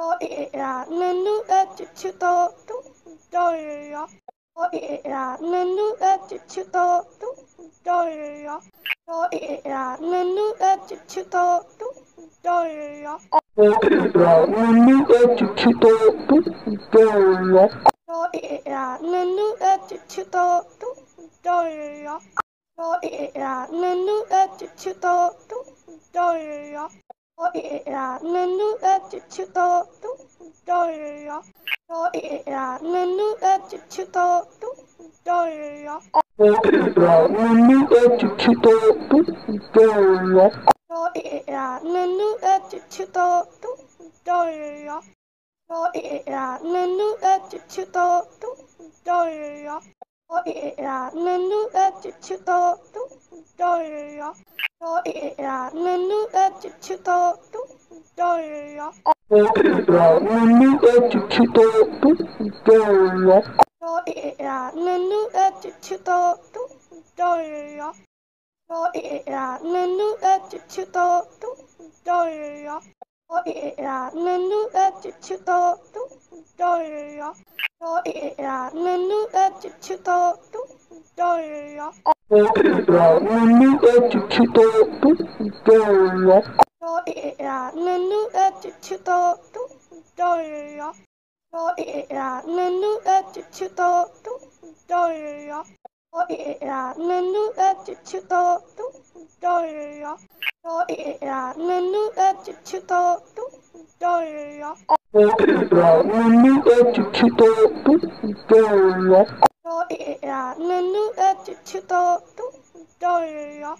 我也呀，能努力去去到中到人呀。我也呀，能努力去去到中到人呀。我也呀，能努力去去到中到人呀。我也呀，能努力去去到中到人呀。我也呀，能努力去去到中到人呀。我也呀，能努力去去到中到人呀。tôi là nên nước ép chữ tô túc tôi đó. Tôi là nên nước ép chữ tô túc tôi đó. Tôi là nên nước ép chữ tô túc tôi đó. Tôi là nên nước ép chữ tô túc tôi đó. Tôi là nên nước ép chữ tô túc tôi đó. Tôi là nên nước ép chữ tô túc rồi rồi là nên nước ép chữ chữ to túc rồi rồi là nên nước ép chữ chữ to túc rồi rồi rồi là nên nước ép chữ chữ to túc rồi rồi rồi là nên nước ép chữ chữ to túc rồi rồi rồi là nên nước ép chữ chữ to túc rồi rồi rồi là nên nước ép chữ chữ to túc Victoria. Nunu etitito Victoria. Victoria. Nunu No Victoria. Victoria. Nunu etitito Victoria. Victoria. Nunu etitito No Victoria. Nunu etitito Victoria. Victoria. Nunu etitito Victoria. 이라는 누에 지치도록 떨려